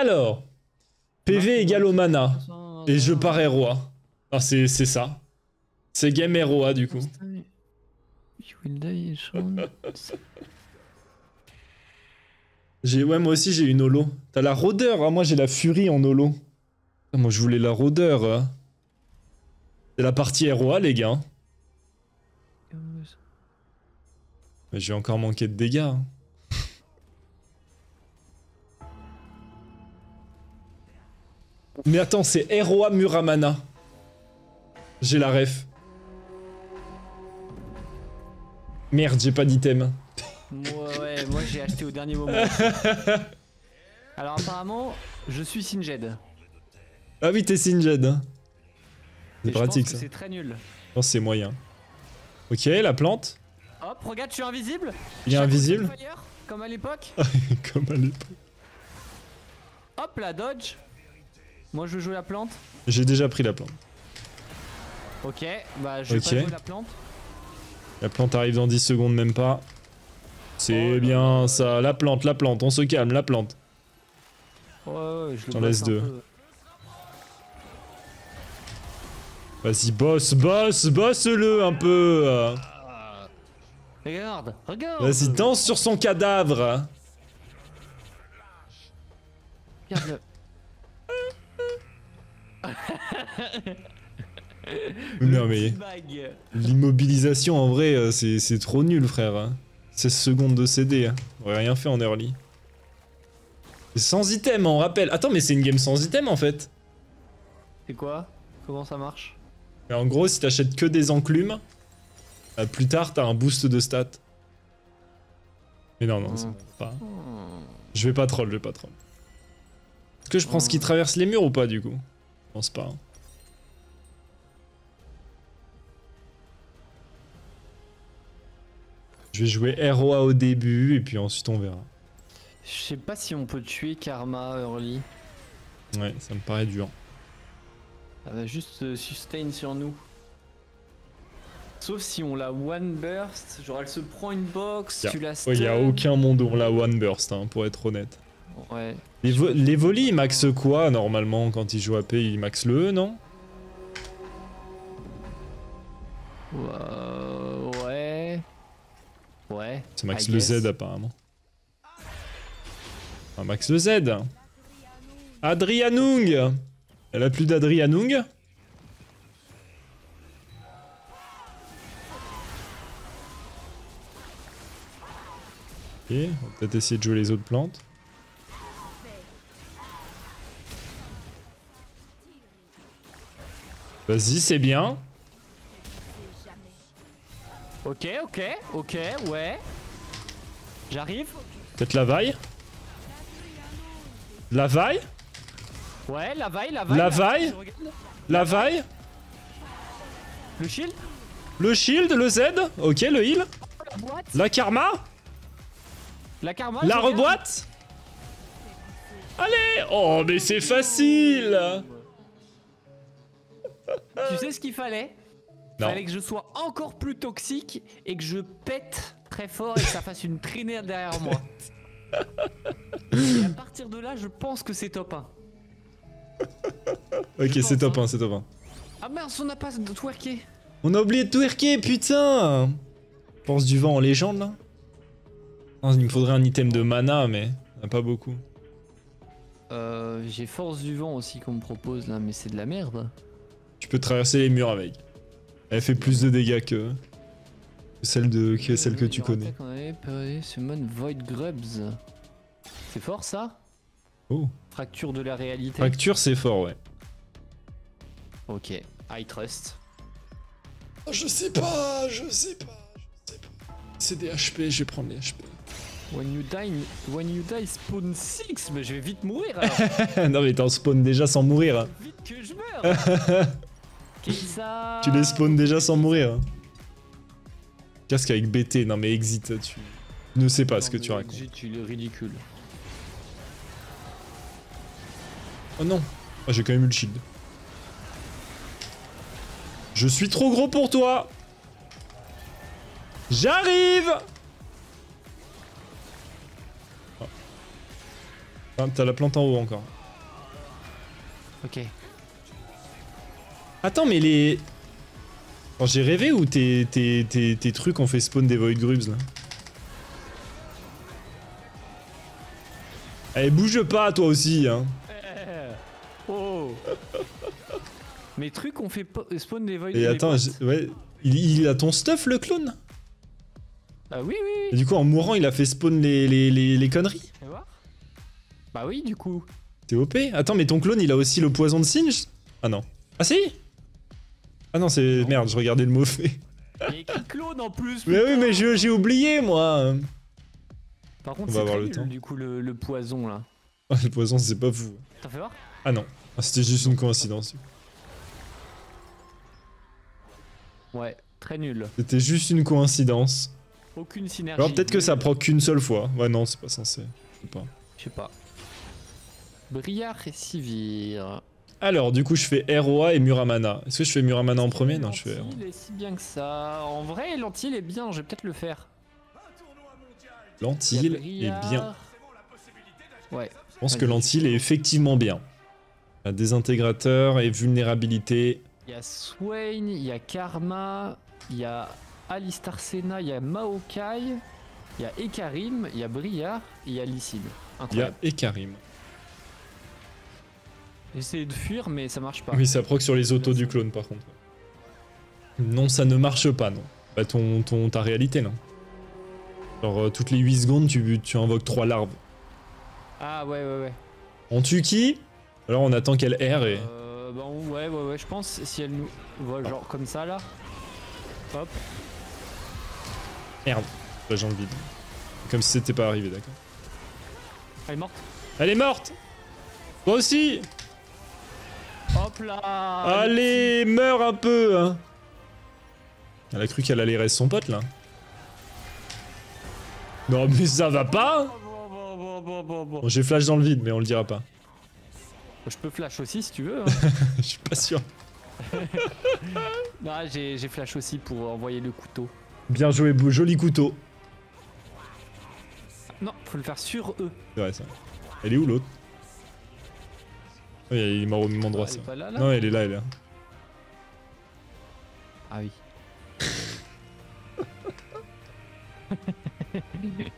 Alors, PV égale au mana. Et je pars ROA. Ah, c'est c'est ça. C'est game ROA du coup. You will die, Sean. J'ai ouais moi aussi j'ai une holo. T'as la rôdeur, hein, moi j'ai la furie en holo. Moi je voulais la rôdeur. hein. C'est la partie ROA les gars. Mais j'ai encore manqué de dégâts. hein. Mais attends, c'est ROA Muramana. J'ai la ref. Merde, j'ai pas d'item. Moi, ouais, moi j'ai acheté au dernier moment. Alors apparemment, je suis Singed. Ah oui, t'es Singed. hein. C'est pratique pense que ça. C'est très nul. Que c'est moyen. Ok, la plante. Hop, regarde, je suis invisible. Il est invisible. Fire, Comme à l'époque. Comme à l'époque. Hop, la dodge. Moi je veux jouer la plante. J'ai déjà pris la plante. Ok, bah je vais pas jouer la plante. La plante arrive dans 10 secondes, même pas. C'est Oh bien ça. La plante, la plante, on se calme, la plante. Ouais, ouais, je bosse laisses un deux. peu. Vas-y, boss, boss, boss-le un peu. Regarde, regarde. Vas-y, danse sur son cadavre. Regarde le. Non mais l'immobilisation en vrai, euh, c'est trop nul, frère. hein. 16 secondes de CD. hein. On aurait rien fait en early. Sans item, on rappelle. Attends, mais c'est une game sans item en fait. C'est quoi? Comment ça marche? Mais en gros, si t'achètes que des enclumes, euh, plus tard t'as un boost de stats. Mais non, non, ça pas. Je vais pas troll, je vais pas troll. Est-ce que je pense Hmm. qu'il traverse les murs ou pas du coup? Je pense pas. hein. Je vais jouer ROA au début et puis ensuite on verra. Je sais pas si on peut tuer Karma early. Ouais, ça me paraît dur. Elle va juste sustain sur nous. Sauf si on la one burst, genre elle se prend une box, tu la stun. Ouais, y a aucun monde où on la one burst, hein, pour être honnête. Ouais. Les, vo les volis, ils max quoi normalement quand ils jouent AP Ils max le E, non? Euh, ouais. Ouais. C'est max I le guess. Z apparemment. Ah, max le Z Adrianung Elle a plus d'Adrianung Ok, on va peut-être essayer de jouer les autres plantes. Vas-y, c'est bien. Ok, ok, ok, ouais. J'arrive. Peut-être la vaille La vaille Ouais, la vaille, la vaille. La vaille. La vaille Le shield. Le shield, le Z Ok, le heal La. La karma La karma. La reboîte Allez Oh, mais c'est facile Tu sais ce qu'il fallait? Non. Fallait que je sois encore plus toxique et que je pète très fort et que ça fasse une traînée derrière moi. et à partir de là, je pense que c'est top 1. Ok, Je c'est pense, top hein. 1, c'est top 1. Ah mince, on n'a pas de twerké. On a oublié de twerker, putain Force du vent en légende, là Non, Il me faudrait un item de mana, mais il a pas beaucoup. Euh, j'ai force du vent aussi qu'on me propose là, mais c'est de la merde. Tu peux traverser les murs avec. Elle fait plus de dégâts que, que celle, de, que, celle que tu connais. Summon Void Grubs. C'est fort ça? Oh. Fracture de la réalité. Fracture, c'est fort, ouais. Ok, I trust. Je sais pas, je sais pas, je sais pas. C'est des HP, je vais prendre les HP. When you die, when you die spawn 6, mais je vais vite mourir alors. non mais t'en spawn déjà sans mourir. hein. vite que je meurs. Tu les spawns déjà sans mourir. hein. Casque avec BT, non mais exit, tu ne sais pas ce que tu racontes. Tu es ridicule. Oh non, Ah, j'ai quand même eu le shield. Je suis trop gros pour toi J'arrive Ah. Ah, T'as la plante en haut encore. Ok. Attends, mais les. J'ai rêvé ou tes, tes, tes, tes trucs ont fait spawn des Void Grubs là Allez, bouge pas toi aussi, hein. Oh Mes trucs ont fait spawn des void. Et des attends, ouais. Il, il a ton stuff le clone Ah oui, oui, Et du coup, en mourant, il a fait spawn les, les, les, les conneries? Bah oui, du coup. T'es OP Attends, mais ton clone, il a aussi le poison de singe? Ah non. Ah si? Ah non, c'est. Merde, je regardais le fait. Y a écrit clone en plus. Mais oui, mais je- j'ai oublié moi Par On contre, va c'est le nul, temps. du coup, le, le poison là. Ah, Le poison, c'est pas fou. T'en fais voir? Ah non. Ah, C'était juste une coïncidence. Ouais, très nul. C'était juste une coïncidence. Aucune synergie. Alors peut-être que ça prend qu'une seule fois. Ouais, non, c'est pas censé. Je sais pas. Je sais pas. Briard et Sivir. Alors, du coup, je fais ROA et Muramana. Est-ce que je fais Muramana en premier? Non, je fais ROA. Il est si bien que ça. En vrai, l'antil est bien, je vais peut-être le faire. L'antil est bien. Ouais. Je pense que l'antil est effectivement bien. Désintégrateur et vulnérabilité. Il y a Swain, il y a Karma, il y a Alistar Sena, il y a Maokai, il y a Ekarim, il y a Briard, et il y a Lysine. Il y a. Ekarim. J'essaie de fuir, mais ça marche pas. Oui, ça proc sur les autos du clone par contre. Non, ça ne marche pas, non. Bah, ton, ton, ta réalité, non. Genre, euh, toutes les 8 secondes, tu, tu invoques 3 larves. Ah ouais, ouais, ouais. On tue qui? Alors, on attend qu'elle erre et. Euh, bah, on- ouais, ouais, ouais, je pense si elle nous voit genre comme ça là. Hop. Merde, là j'ai le vide. Comme si c'était pas arrivé, d'accord. Elle est morte. Elle est morte Toi aussi Hop là Allez, meurs un peu hein. Elle a cru qu'elle allait rester son pote là. Non mais ça va pas hein. Bon, j'ai flash dans le vide, mais on le dira pas. Je peux flash aussi si tu veux. hein. Je suis pas sûr. non, j'ai flash aussi pour envoyer le couteau. Bien joué, beau- joli couteau. Non, faut le faire sur eux. C'est vrai ça. Elle est où l'autre? Oui, il est mort au même endroit Elle ça. est pas là, là Non, elle est là, elle est là. Ah oui.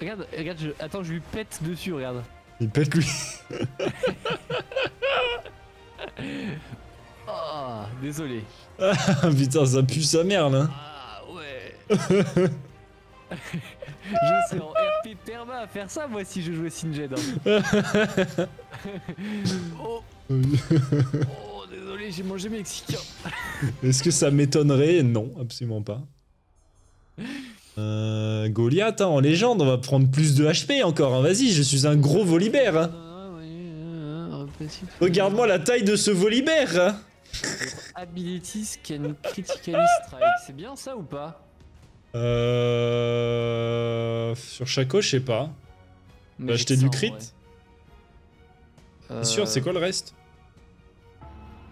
regarde, regarde, je... attends, je lui pète dessus, regarde. Il pète lui. Oh, désolé. Ah putain, ça pue sa mère là. Ah ouais. je serais en perma à faire ça, moi, si je jouais Singed. hein. oh, oh, désolé, j'ai mangé mexicain. Est-ce que ça m'étonnerait? Non, absolument pas. Euh, Goliath, hein, en légende, on va prendre plus de HP encore. hein. Vas-y, je suis un gros volibère. hein. Regarde-moi la taille de ce volibère. Abilities can critically strike. C'est bien ça ou pas? Euh... Sur Chaco, je sais pas. Acheté que du crit. T'es sûr, c'est Euh, quoi le reste?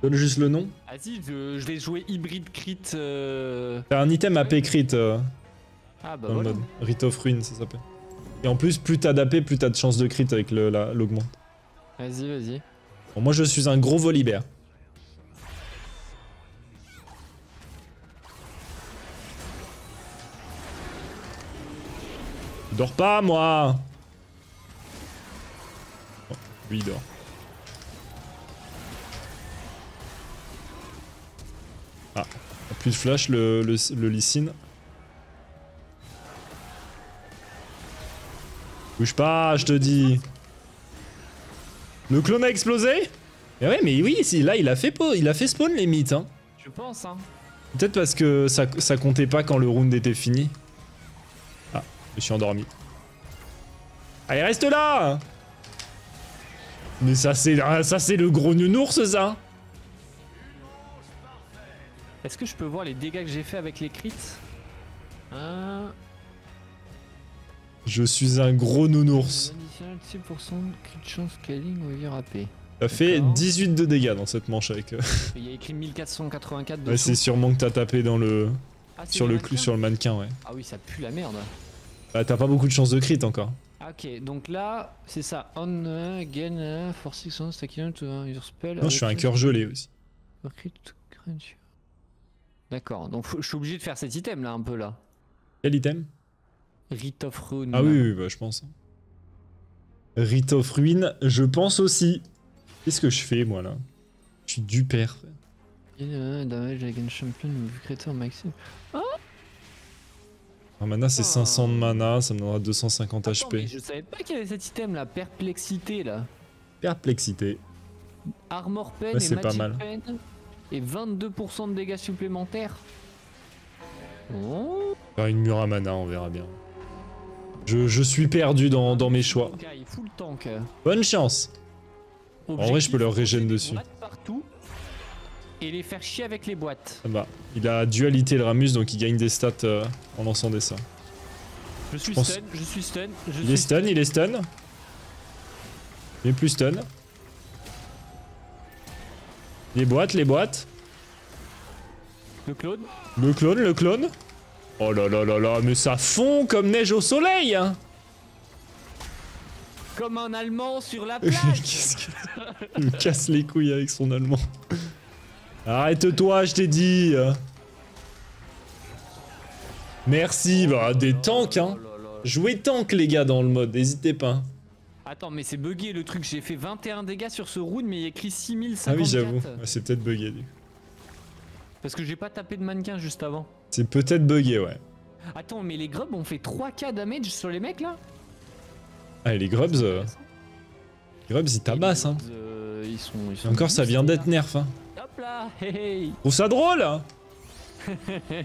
Donne juste le nom. Vas-y, je, je vais jouer hybride crit. euh, T'as un item AP crit euh, Ah bah dans voilà. le mode. Rite of Ruin, ça s'appelle. Et en plus, plus t'as d'AP, plus t'as de chance de crit avec le- la- l'augmente. Vas-y, vas-y. Bon, moi, je suis un gros volibère. Dors pas, moi Oh, Lui, il dort. Ah, plus de flash, le, le, le Lysine. Bouge pas, je te dis. Le clone a explosé? Eh ouais, mais oui, là, il a fait, il a fait spawn les mythes. Hein. Je pense, hein. Peut-être parce que ça, ça comptait pas quand le round était fini. Je me suis endormi. Allez, reste là Mais ça, c'est ah, ça c'est le gros nounours, ça Est-ce que je peux voir les dégâts que j'ai fait avec les crits? Un. Je suis un gros nounours. Additional 6% de crit chance scaling ou ailleurs AP. Ça fait D'accord. 18 de dégâts dans cette manche avec... euh, Il y a écrit 1484 Ouais, dessous. c'est sûrement que t'as tapé dans le... Ah, Sur le, mannequins sur le mannequin, ouais. Ah oui, ça pue la merde. Bah, t'as pas beaucoup de chances de crit encore. Ah, Ok, donc là, c'est ça. On uh, gain uh, for 600 stacking to uh, your spell. Non, je suis un cœur gelé aussi. D'accord, donc je suis obligé de faire cet item là un peu là. Quel item? Rite of Rune. Ah oui, oui, bah, je pense. Rite of Ruin, je pense aussi. Qu'est-ce que je fais, moi, là? Je suis du père. frère. Gain, uh, damage against champion creator maximum. Un mana, c'est Ah. 500 de mana, ça me donnera 250 Attends, mais HP. je savais pas qu'il y avait cet item là, perplexité là. Perplexité. Armor pen Ouais, et pas mal. pen et 22% de dégâts supplémentaires. Oh. Faire une Muramana, on verra bien. Je, je suis perdu dans, dans mes choix. Tank. Bonne chance vrai, je peux leur régène dessus. Partout et les faire chier avec les boîtes. Ah Bah, il a dualité le Ramus, donc il gagne des stats euh, en lançant des sorts. Je suis pense- stun, je suis stun, je Il suis est stun, il est stun. Il est plus stun. Les boîtes, les boîtes. Le clone. Le clone, le clone. Oh là là là là, mais ça fond comme neige au soleil hein Comme un allemand sur la plage. Qu'est-ce il me casse les couilles avec son allemand. Arrête-toi, je t'ai dit. Merci, bah des tanks hein. Jouez tank les gars dans le mode, n'hésitez pas. Attends, mais c'est bugué le truc. J'ai fait 21 dégâts sur ce round, mais il y a écrit Ah 6054. oui, j'avoue, c'est peut-être bugué. Parce que j'ai pas tapé de mannequin juste avant. C'est peut-être bugué, ouais. Attends, mais les grubs ont fait 3k damage sur les mecs là Ah, les grubs, euh, les grubs ils tabassent hein. Euh, ils sont, ils Et sont encore, ça vient d'être nerf hein. Là. Hop là, hey hey. Je trouve ça drôle hein.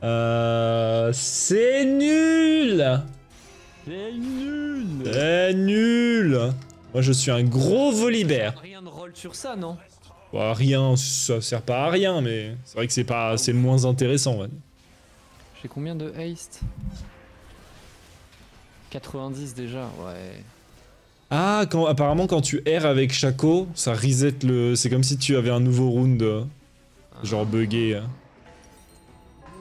Euh, c'est nul C'est nul C'est nul Moi je suis un gros volibère. Rien de roll sur ça, non? Bah, rien, ça sert pas à rien, mais c'est vrai que c'est pas, c'est le moins intéressant. ouais. J'ai combien de haste? 90 déjà, ouais. Ah, quand, apparemment quand tu erres avec Shaco, ça reset le... C'est comme si tu avais un nouveau round, euh, genre buggé.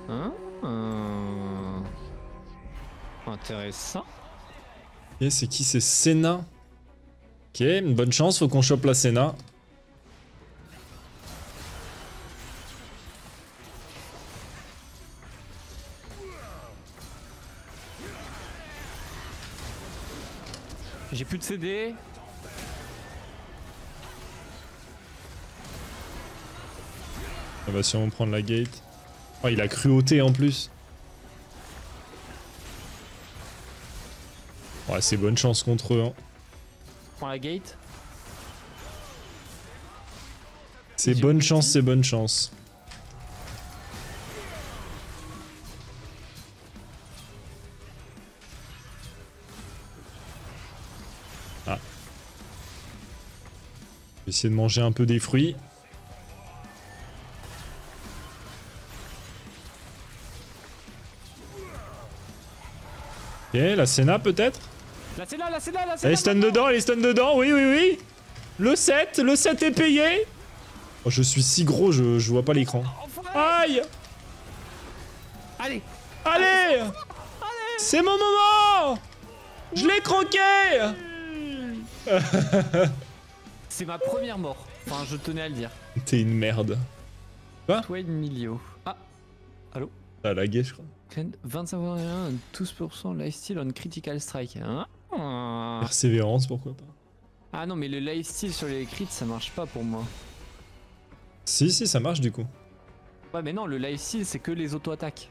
hein. Euh, Intéressant. Ok, c'est qui? C'est Senna. Ok, une bonne chance, faut qu'on chope la Senna. J'ai plus de CD. On va sûrement prendre la gate. Oh, il a cruauté en plus. Ouais, c'est bonne chance contre eux. hein. Prends la gate. C'est bonne chance, c'est bonne chance. Vais essayer de manger un peu des fruits. Ok, la Senna peut-être? Là, là c'est là, là c'est Elle est stun dedans, elle est stun dedans, oui, oui, oui. Le 7, le 7 est payé. Oh, je suis si gros, je, je vois pas l'écran. Aïe! Allez. Allez! C'est mon moment! Je l'ai croqué C'est ma première mort. Enfin, je tenais à le dire. T'es une merde. Toi Emilio. Ah, T'as lagué, je crois. 25 12% lifesteal on critical strike. Hein Ah. Persévérance, pourquoi pas. Ah non, mais le lifesteal sur les crits, ça marche pas pour moi. Si, si, ça marche du coup. Ouais, mais non, le lifesteal, c'est que les auto-attaques.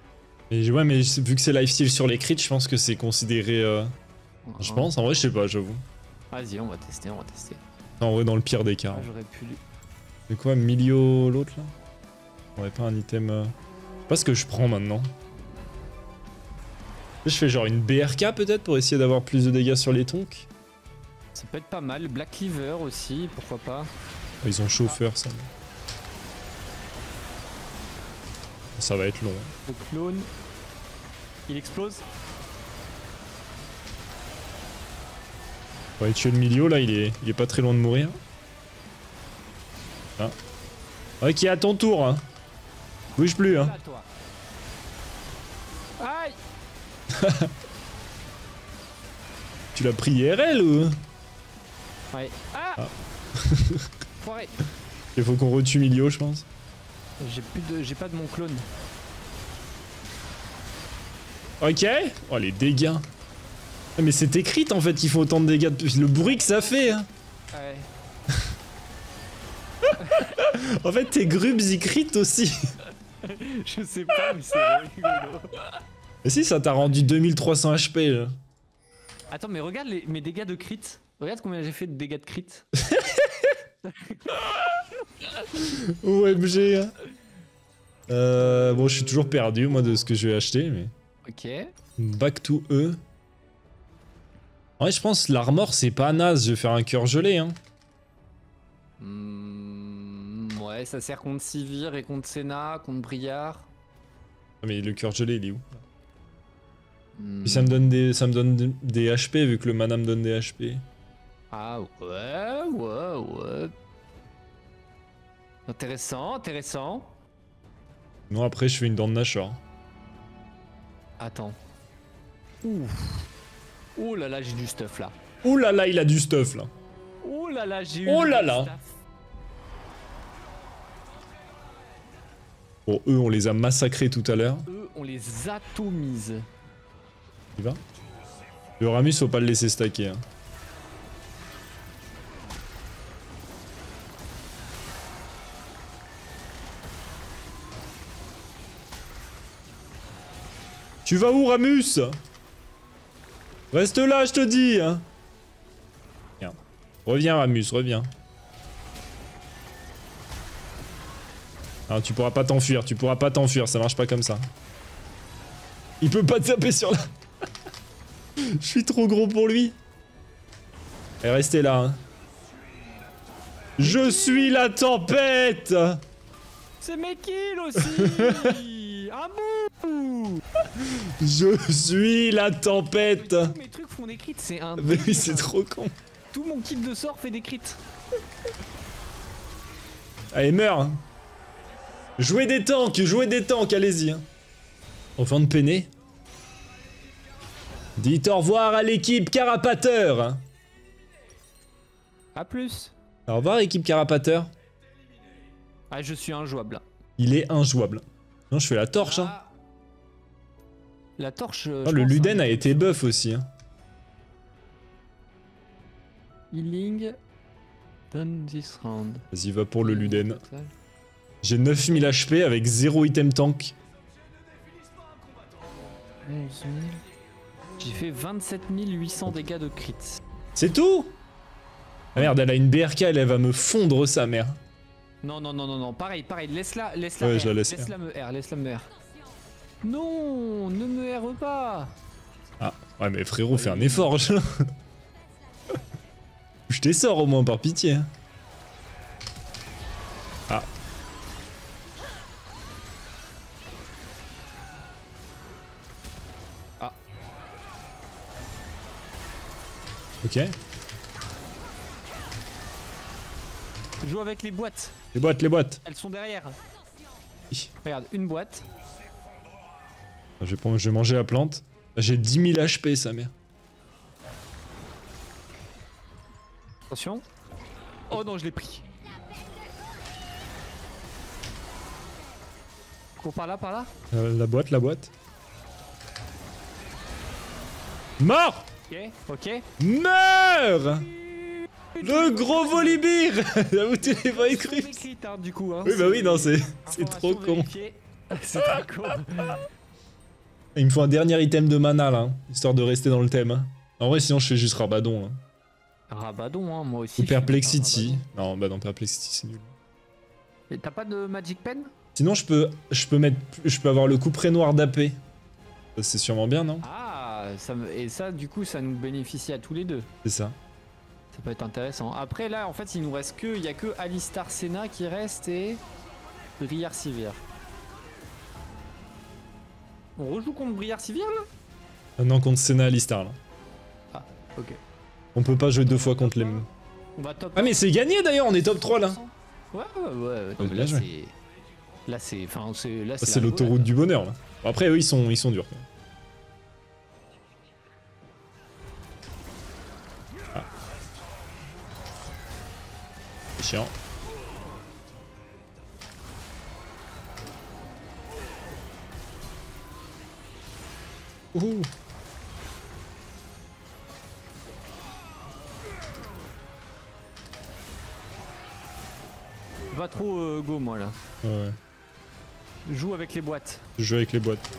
Mais ouais, mais vu que c'est lifesteal sur les crits, je pense que c'est considéré. euh, Je Ah. pense, en vrai, je sais pas, j'avoue. Vas-y, on va tester, on va tester. En vrai, dans le pire des cas. Ah, J'aurais pu. C'est quoi, Milio l'autre là? Ouais, pas un item. euh, Je sais pas ce que je prends maintenant. Je fais genre une BRK peut-être pour essayer d'avoir plus de dégâts sur les tonks. Ça peut être pas mal. Black Cleaver aussi, pourquoi pas. Oh, Ils ont chauffeur ça. Ça va être long. hein. Le clone. Il explose. On va aller tuer le milieu là, il est, il est pas très loin de mourir. Ah. Ok, à ton tour. Hein. Bouge plus. Hein. Toi. Tu l'as pris IRL ou? Ouais. Ah, Ah. Il faut qu'on retue Milio, je pense. J'ai plus de. J'ai pas de mon clone. Ok. Oh, les dégâts. Mais c'est écrit en fait qu'il faut autant de dégâts. de- Le bruit que ça fait. hein. Ouais. En fait, tes grubs y crit aussi. Je sais pas, mais c'est rigolo. Mais si, ça t'a rendu 2300 HP. Là. Attends, mais regarde les- mes dégâts de crit. Regarde combien j'ai fait de dégâts de crit. OMG. hein. Euh, bon, je suis toujours perdu, moi, de ce que je vais acheter, mais... Ok. Back to E. Ouais, je pense l'armor, c'est pas naze. Je vais faire un cœur gelé, hein. Hmm, ouais, ça sert contre Sivir et contre Senna, contre Briard. Ah, Mais le cœur gelé, il est où? Puis ça me donne des, ça me donne des- des HP, vu que le mana me donne des HP. Ah ouais, ouais, ouais. Intéressant, intéressant. Non, après, je fais une dent de Nashor. Attends. Ouf. Oh là là, j'ai du stuff là. Ouh là là, il a du stuff, là. Oh là là, j'ai eu. Oh du là là. stuff. Bon, eux, on les a massacrés tout à l'heure. Eux, on les atomise. Il va Le Ramus, faut pas le laisser stacker. hein. Tu vas où, Ramus? Reste là, je te dis hein. Viens. Reviens, Ramus, reviens. Non, tu pourras pas t'enfuir, tu pourras pas t'enfuir, ça marche pas comme ça. Il peut pas taper sur la... Je suis trop gros pour lui. Et restez là. hein. Je suis la tempête C'est mes kills aussi Je suis la tempête Tous mes trucs font des crits, c'est un. Mais oui, c'est trop con. Tout mon kit de sort fait des crits. Allez, meurs hein. Jouez des tanks, jouez des tanks, allez-y. hein. Enfin de peiner. Dites au revoir à l'équipe Carapateur hein. A plus. Au revoir, équipe Carapateur. Ah, je suis injouable. Il est injouable. Non, je fais la torche. Hein. Ah. La torche. euh, Oh, je le pense, Luden hein. a été buff aussi. Hein. Healing. Done this round. Vas-y, va pour le Luden. J'ai 9000 HP avec 0 item tank. 11 000. J'ai fait 27 800 dégâts de crit. C'est tout? Ah merde, elle a une BRK, elle, elle va me fondre sa mère. Non, non, non, non, non. Pareil, pareil. Laisse-la, laisse-la. Ouais, je la laisse Laisse-la me R, laisse-la me R. Non, ne me R pas. Ah, ouais, mais frérot, fais un effort. Je, je au moins par pitié. hein. Ah. Ah. Ok. Joue avec les boîtes. Les boîtes, les boîtes. Elles sont derrière. Regarde, une boîte. Je vais, prendre- je vais manger la plante. J'ai 10 000 HP, sa mère. Attention. Oh non, je l'ai pris. Cours par là, par là. Euh, la boîte, la boîte. Mort Ok, ok. Meurs Le gros volibir J'avoue, tu l'as pas écrit. Hein, du coup. Hein, Oui, bah oui, non, c'est c'est trop con. C'est trop con. Il me faut un dernier item de mana, là, hein, histoire de rester dans le thème. hein. En vrai, sinon, je fais juste Rabadon. hein. Rabadon, hein, moi aussi. Ou Perplexity. Non, bah non, Perplexity, c'est nul. Et T'as pas de Magic Pen? Sinon, je peux, je peux mettre, je peux avoir le couperet noir d'AP. C'est sûrement bien, non? Ah, ça me- et ça, du coup, ça nous bénéficie à tous les deux. C'est ça. Ça peut être intéressant. Après, là, en fait, il nous reste que. Il y a que Alistar Senna qui reste et. Briar Sivir. On rejoue contre Briar Sivir là? Ah non, contre Senna Alistar, là. Ok. On peut pas jouer deux fois contre les mêmes. On va top. Ah, mais c'est gagné d'ailleurs, on est top 3 là. Ouais, ouais, ouais. Non, Ouais, mais bien là, c'est. Là, c'est. Enfin, c'est. Là, Ah, c'est C'est la l'autoroute du bonheur là. Bon, après, eux, ils sont, ils sont durs. quoi. Chiant. Ouh. Va trop euh, go moi là. Ouais. Joue avec les boîtes. Je joue avec les boîtes.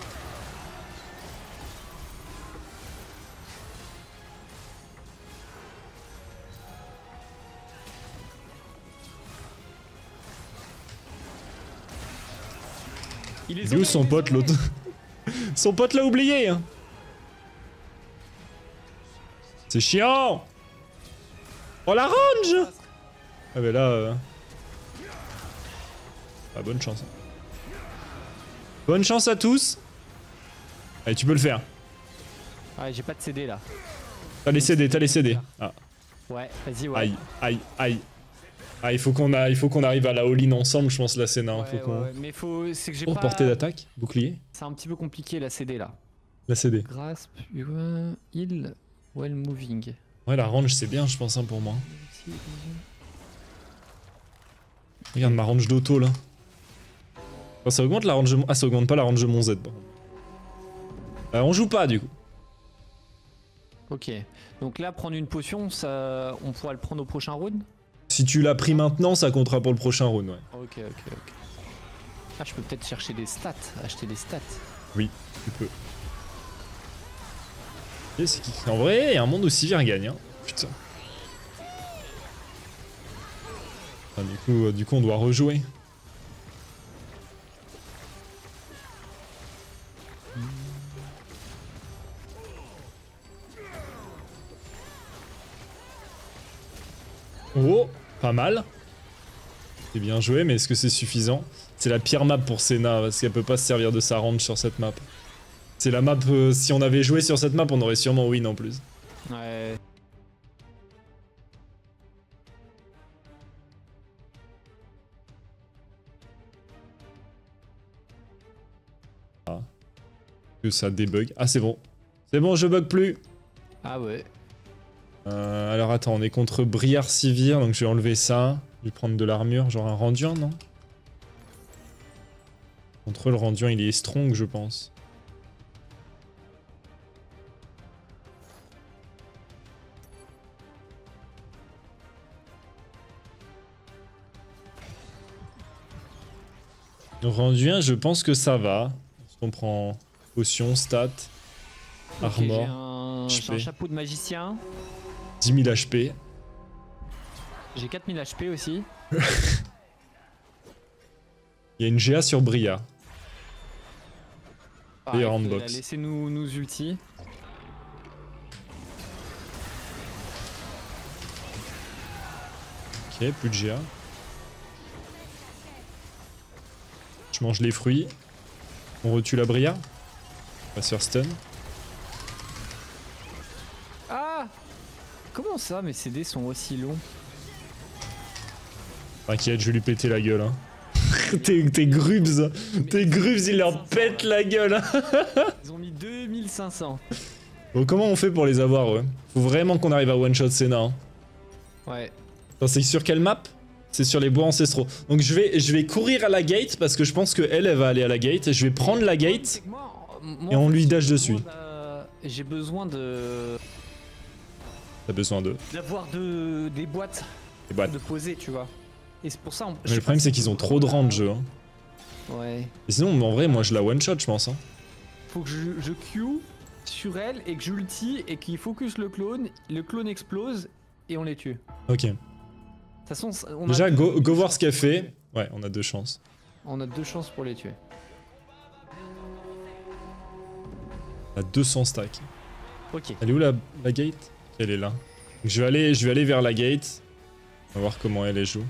Il est où son pote l'autre Son pote l'a oublié hein. C'est chiant Oh la range Ah mais là... euh, Ah bonne chance. Bonne chance à tous Allez tu peux le faire. Ouais, j'ai pas de CD là. T'as les CD, t'as les CD. Ah, Ouais, vas-y, ouais. aïe, aïe, aïe. Ah il faut qu'on a... il faut qu'on arrive à la all-in ensemble je pense la scène. Hein. Ouais, faut qu'on... ouais, ouais, Mais faut. C'est que j'ai Oh pas. portée d'attaque, bouclier. C'est un petit peu compliqué la CD là. La CD. Grasp, heal, well moving. Ouais la range c'est bien je pense hein, pour moi. Regarde ma range d'auto là. Ça augmente la range de mon... Ah ça augmente pas la range de mon Z. Euh, on joue pas du coup. Ok. Donc là, prendre une potion, ça, on pourra le prendre au prochain round? Si tu l'as pris maintenant, ça comptera pour le prochain round, ouais. Ok, ok, ok. Ah, je peux peut-être chercher des stats, acheter des stats. Tu peux. Et c'est qui En vrai, il y a un monde où Sivir gagne, hein. Putain. Ah, du, coup, euh, du coup, on doit rejouer. Oh, pas mal. C'est bien joué, mais est-ce que c'est suffisant? C'est la pire map pour Senna, parce qu'elle peut pas se servir de sa range sur cette map. C'est la map, euh, si on avait joué sur cette map, on aurait sûrement win en plus. Ouais. Que ça débug. Ah, c'est bon. C'est bon, je bug plus. Ah ouais. Euh, alors attends, on est contre Briard Sivir, donc je vais enlever ça. Je vais prendre de l'armure, genre un Randuin, non? Contre le Randuin, il est strong, je pense. Le Randuin, je pense que ça va. On prend potion, stat, armor, j'ai un... chapeau de magicien. 10 000 HP. J'ai 4000 HP aussi. Il y a une GA sur Briard. Pareil, handbox. Laissez-nous nous ulti. Ok, plus de GA. Je mange les fruits. On retue la Bria. Passeur stun. Ah Comment ça mes CD sont aussi longs T'inquiète, je vais lui péter la gueule. Hein. tes, tes grubs, tes grubs, il leur pète la gueule. hein. Ils ont mis 2500. Bon, comment on fait pour les avoir, eux Faut vraiment qu'on arrive à one-shot Senna. Hein. Ouais. C'est sur quelle map? C'est sur les bois ancestraux. Donc je vais, je vais courir à la gate parce que je pense que elle, elle va aller à la gate. Je vais prendre la gate. Moi, moi, Et on lui dash dessus. J'ai besoin de T'as besoin d'eux. d'avoir de... des boîtes Les boîtes. de poser, tu vois. Et c'est pour ça. on- Mais le problème, c'est qu'ils ont trop de range. Hein. Ouais. Et sinon, en vrai, moi, je la one-shot, je pense. Hein. Faut que je, je Q sur elle et que j'ulti et qu'il focus le clone. Le clone explose et on les tue. De Ok. toute façon, on Déjà, go, go voir ce qu'elle fait. Ouais, on a deux chances. On a deux chances pour les tuer. On a 200 stacks. Ok. Elle est où la, la gate? Elle est là. Je, vais aller, je vais aller vers la gate. On va voir comment elle joue.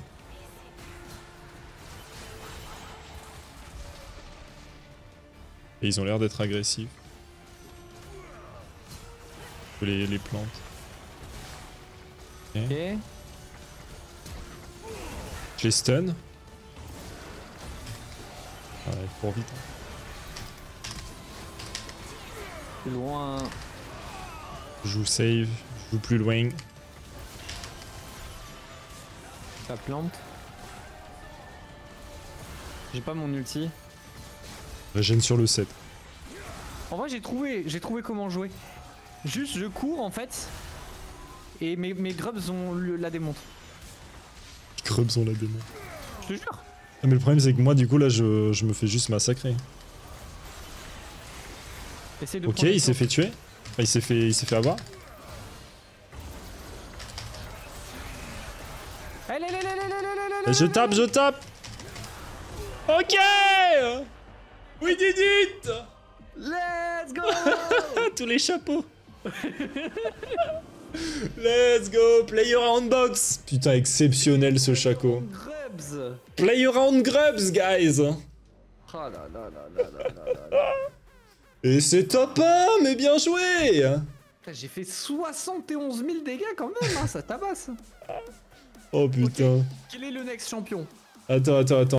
Et ils ont l'air d'être agressifs. Les, les plantes. Ok. Je les stun. Ah, elle court vite. hein. Loin. Je joue save, je joue plus loin. Ça plante. J'ai pas mon ulti. La gêne sur le 7. En vrai, j'ai trouvé, j'ai trouvé comment jouer. Juste, je cours en fait. Et mes, mes grubs ont le- la démontre. Grubs on la démon. Je te jure. Ah, mais le problème c'est que moi du coup là je, je me fais juste massacrer. Essaye de Ok, il les s'est fait tuer. Il s'est fait, il s'est fait avoir. Je tape, je tape. Ok. We did it Let's go. Tous les chapeaux. Let's go. Player round box. Putain, exceptionnel ce chaco. Player round grubs, guys. Oh et c'est top 1, mais bien joué. J'ai fait 71 000 dégâts quand même, hein, ça tabasse. Oh putain. Quel est le next champion? Attends, attends, attends.